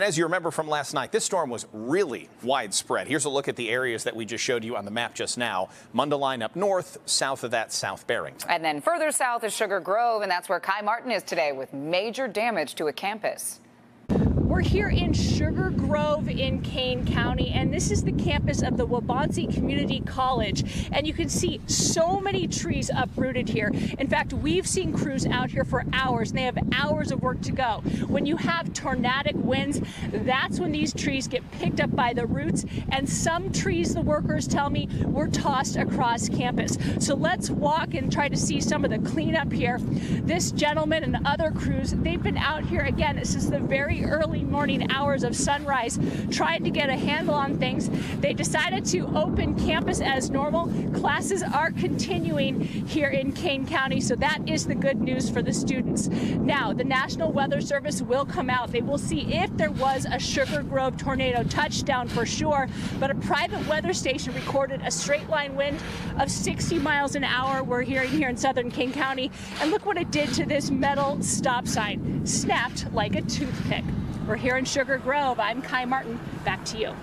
And as you remember from last night, this storm was really widespread. Here's a look at the areas that we just showed you on the map just now. Mundelein up north, south of that, South Barrington. And then further south is Sugar Grove, and that's where Kye Martin is today with major damage to a campus. We're here in Sugar Grove in Kane County, and this is the campus of the Waubonsee Community College. And you can see so many trees uprooted here. In fact, we've seen crews out here for hours, and they have hours of work to go. When you have tornadic winds, that's when these trees get picked up by the roots, and some trees, the workers tell me, were tossed across campus. So let's walk and try to see some of the cleanup here. This gentleman and other crews, they've been out here again since the very early morning hours of sunrise, tried to get a handle on things. They decided to open campus as normal. Classes are continuing here in Kane County, so that is the good news for the students. Now, the National Weather Service will come out. They will see if there was a Sugar Grove tornado touchdown for sure, but a private weather station recorded a straight line wind of 60 miles an hour. We're hearing here in southern Kane County. And look what it did to this metal stop sign. Snapped like a toothpick. We're here in Sugar Grove. I'm Kye Martin. Back to you.